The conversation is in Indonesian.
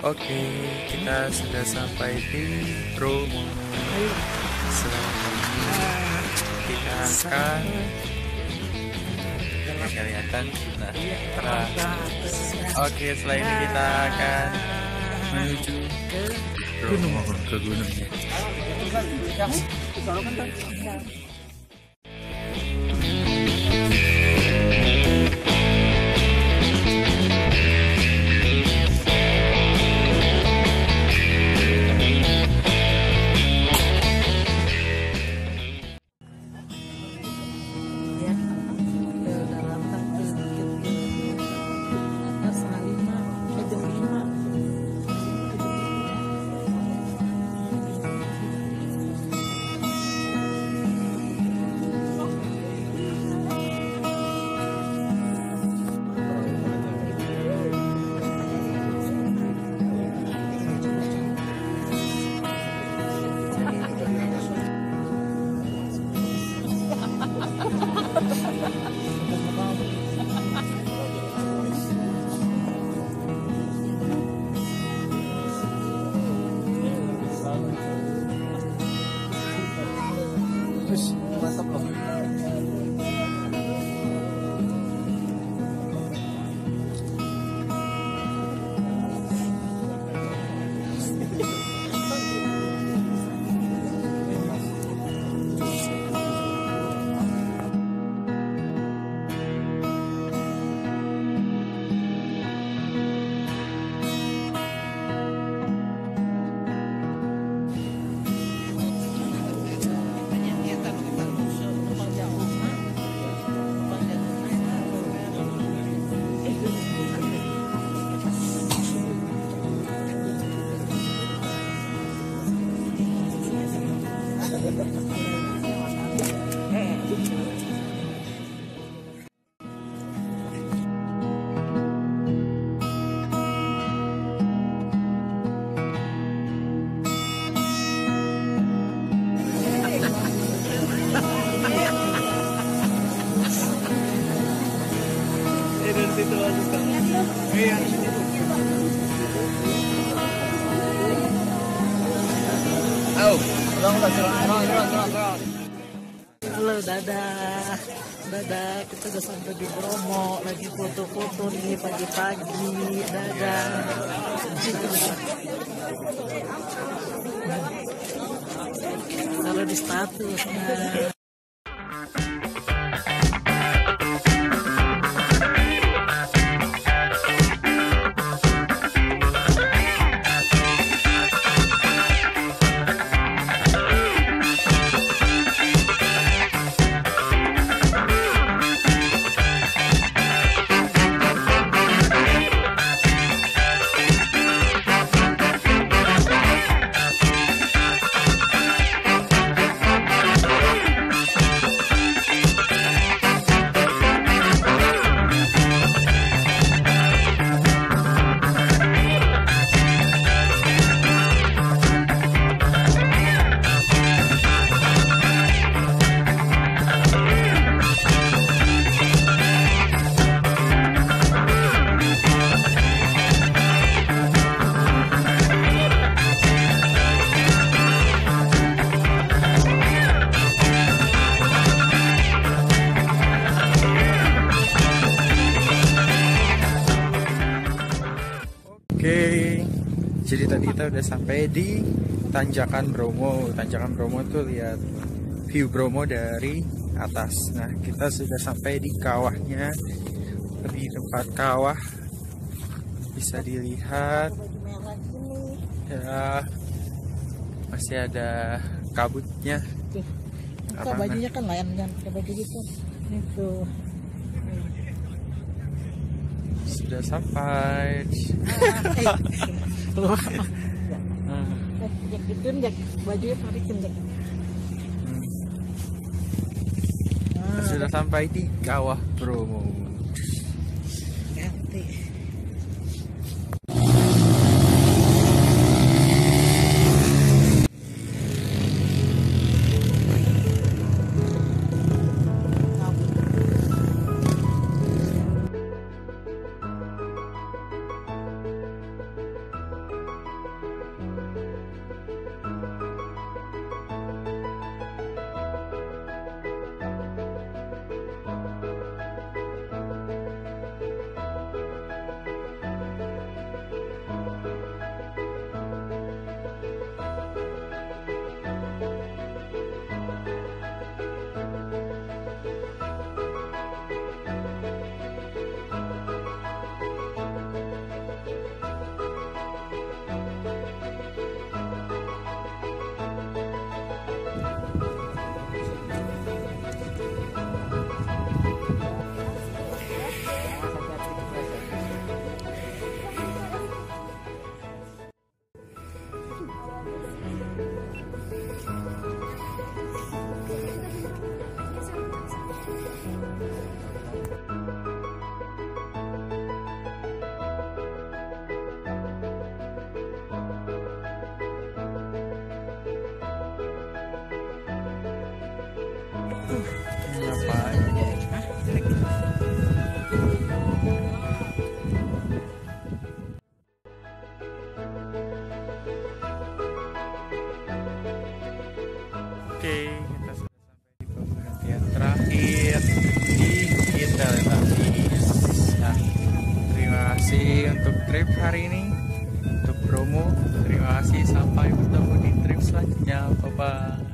Oke, kita sudah sampai di Bromo. Selanjutnya kita akan kelihatan nah terus. Oke, setelah ini kita akan menuju Bromo ke gunungnya. Halo dadah. Dadah kita udah sampai di Bromo. Lagi foto-foto nih pagi-pagi. Dadah. Taruh di status nah. Jadi tadi kita udah sampai di Tanjakan Bromo. Tanjakan Bromo tuh lihat view Bromo dari atas. Nah, kita sudah sampai di kawahnya. Di tempat kawah bisa dilihat ya masih ada kabutnya. Apa, bajunya kan layan jangan pakai baju gitu itu Sudah sampai. Hmm. gituin bajunya tarikin jak Kita sudah sampai di kawah Bromo. Oke, kita sudah sampai di pemberhentian terakhir di Teletabis. Nah, terima kasih untuk trip hari ini, untuk promo. Terima kasih, sampai bertemu di trip selanjutnya. Bye-bye.